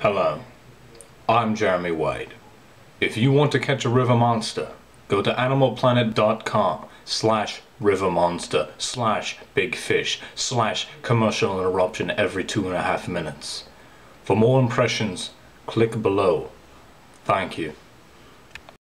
Hello, I'm Jeremy Wade. If you want to catch a river monster, go to animalplanet.com slash river monster slash big fish slash commercial interruption every two and a half minutes. For more impressions, click below. Thank you.